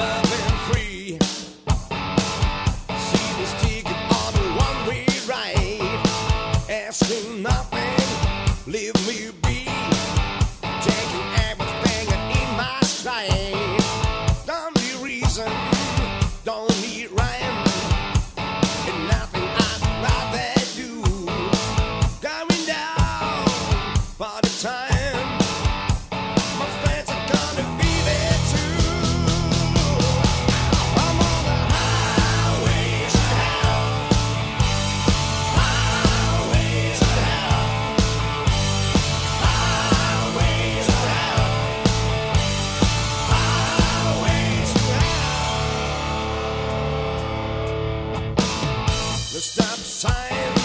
Love signs,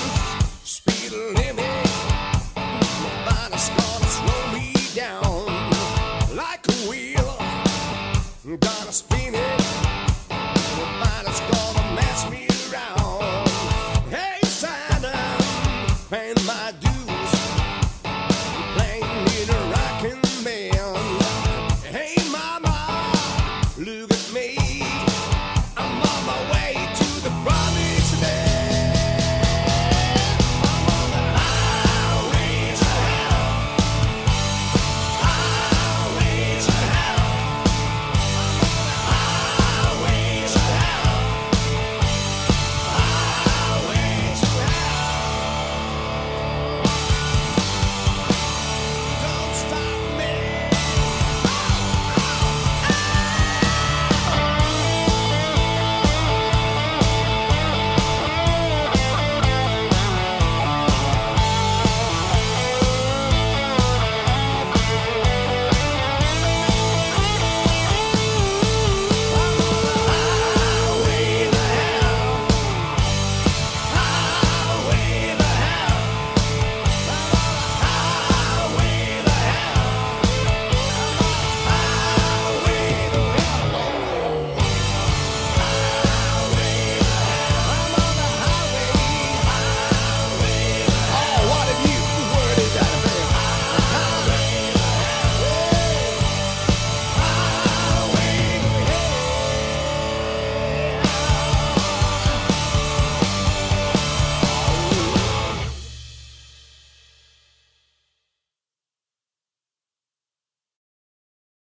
speed limit, nobody's gonna slow.